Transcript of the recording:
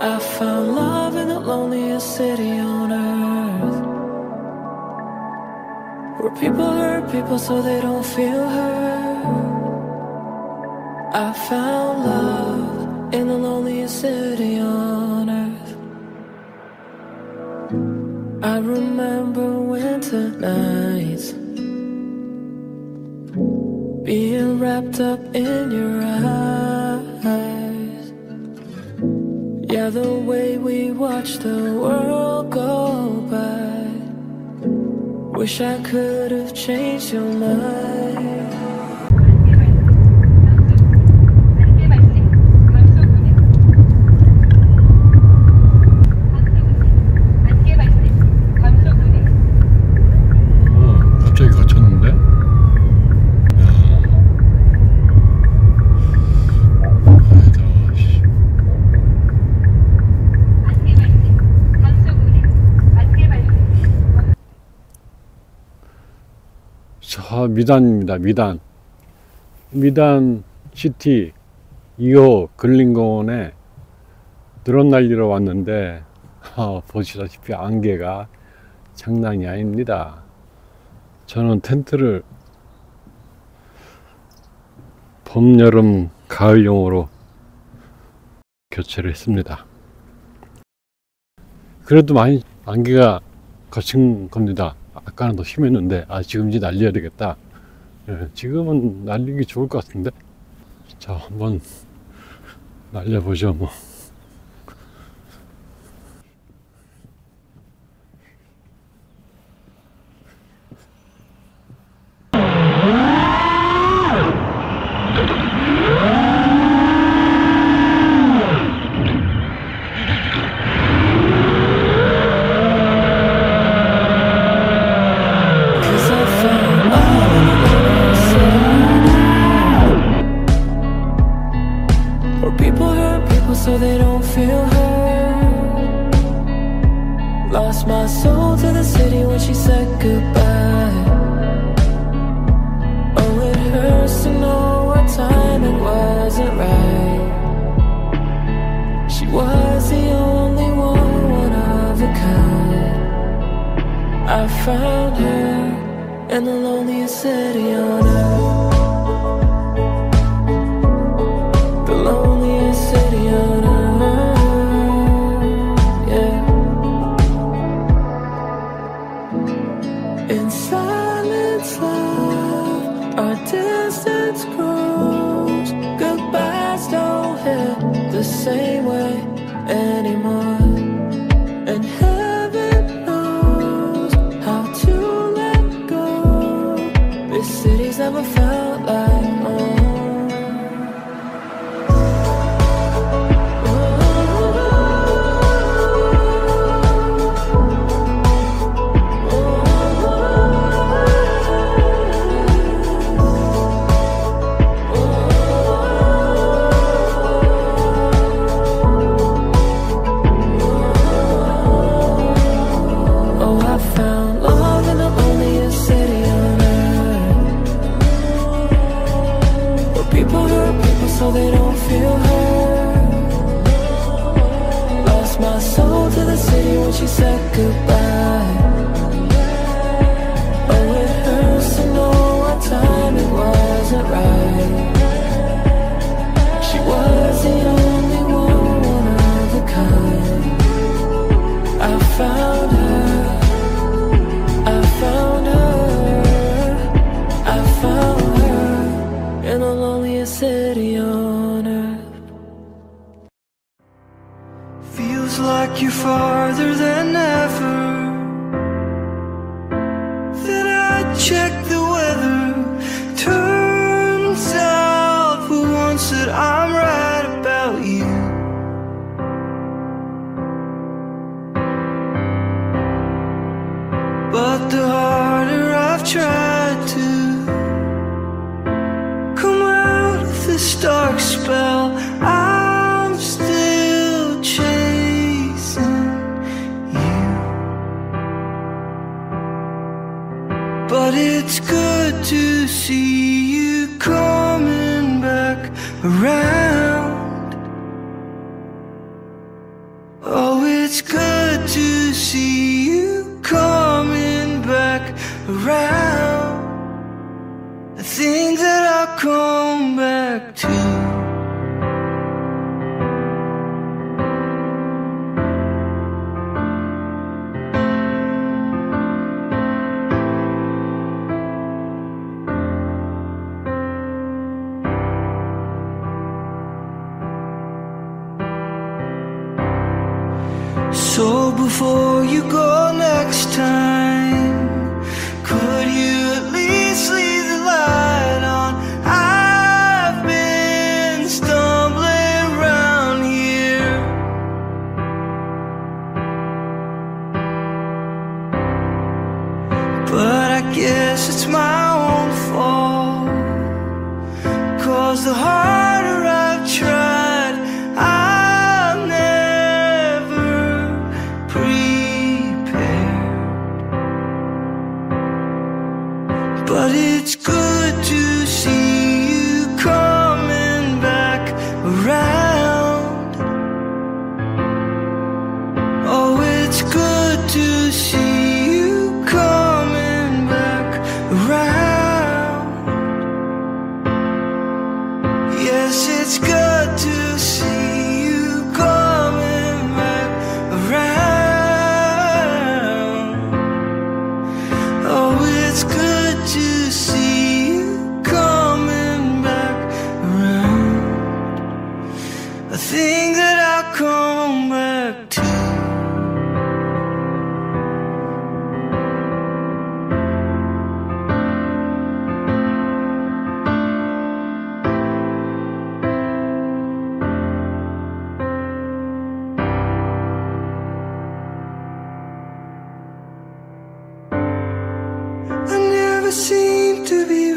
I found love in the loneliest city on earth. Where people hurt people so they don't feel hurt. I found love in the loneliest city on earth. I remember winter nights being wrapped up in your eyes. Yeah, the way we watch the world go by. Wish I could have changed your mind. 저 미단입니다. 미단. 미단 시티 2호 근린공원에 드론 날리러 왔는데 어, 보시다시피 안개가 장난이 아닙니다. 저는 텐트를 봄, 여름, 가을용으로 교체를 했습니다. 그래도 많이 안개가 거친 겁니다. 아까는 더 심했는데 아 지금 이제 날려야 되겠다. 예, 지금은 날리기 좋을 것 같은데. 자 한번 날려보죠 뭐. The city when she said goodbye. Oh, it hurts to know our timing wasn't right. She was the only one, one of a kind. I found her in the loneliest city on earth. In silence, love, our distance grows. Goodbyes don't hit the same way anymore. And heaven knows how to let go. This city's never felt she said goodbye. Oh, it hurts to know what time it wasn't right. You're farther than ever. Then I check the weather. Turns out for once that I'm right about you. But the harder I've tried to come out of this dark spell, I'm It's good to see you coming back around. So before you go next time it's good to see never seem to be